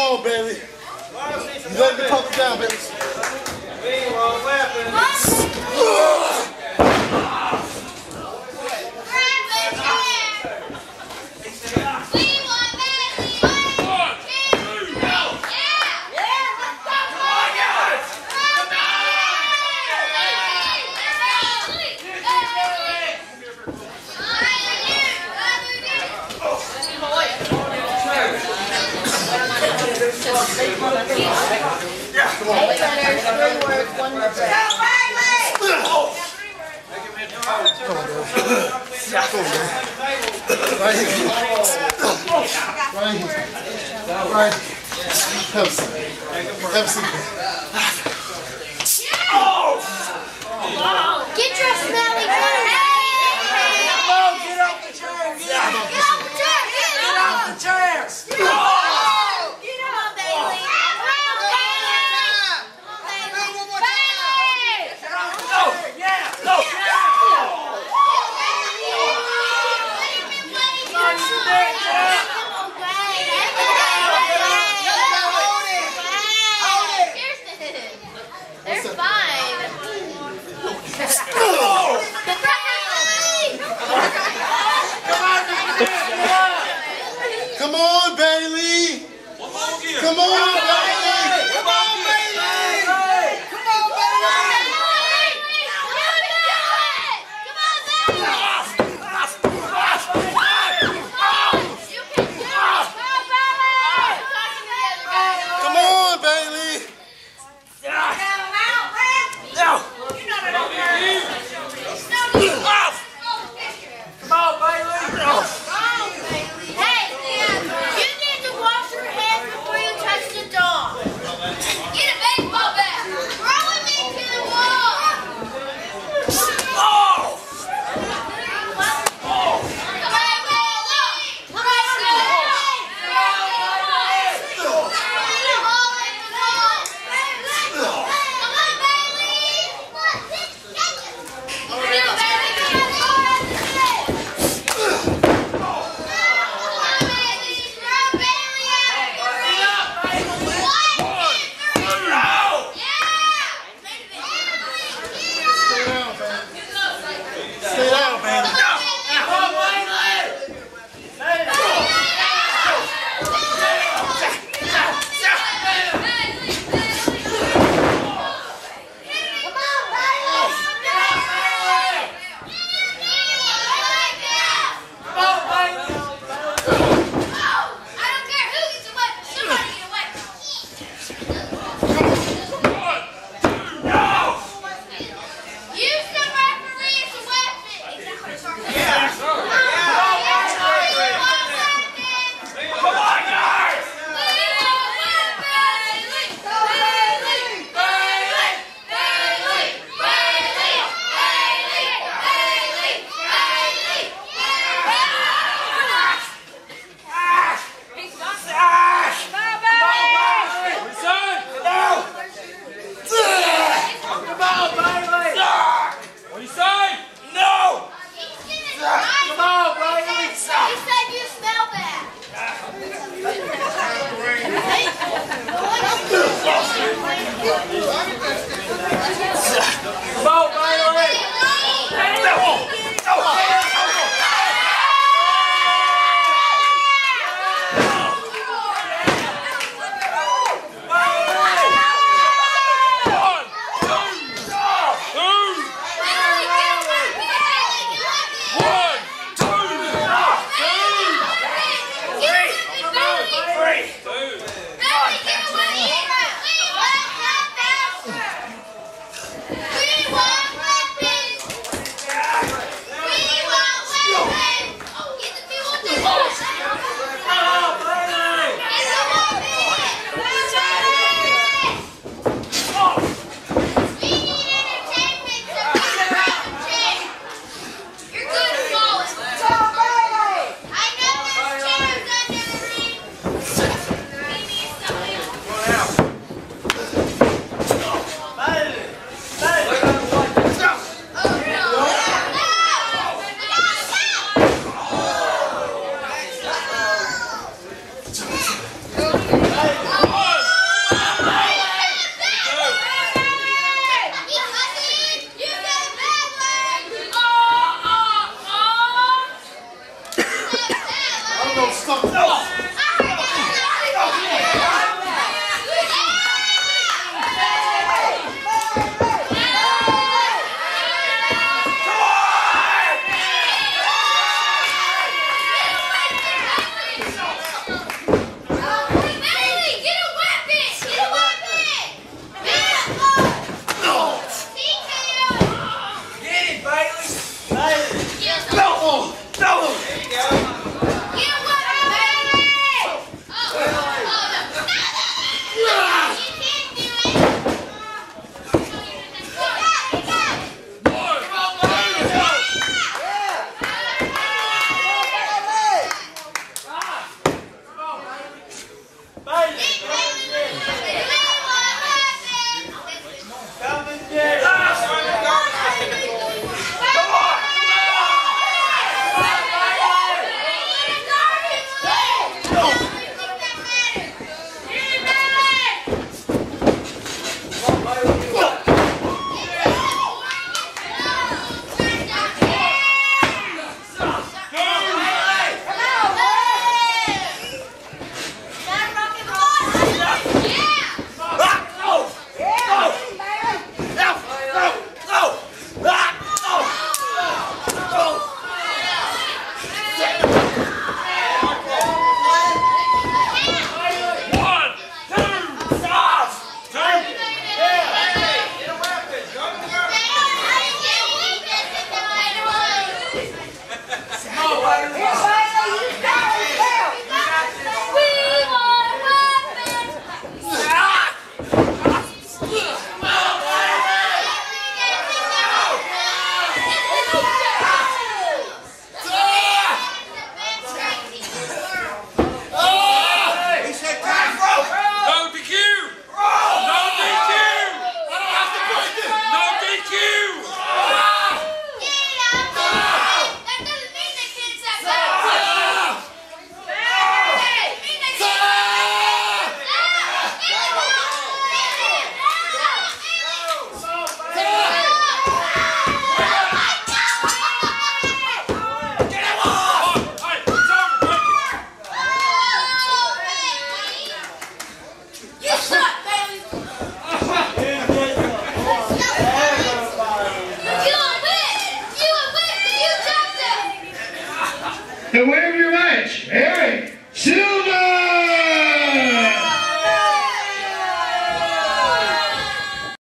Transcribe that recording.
on, baby. You let me talk down, baby. We ain't Right. Right. Have a seat. Have a seat. Glória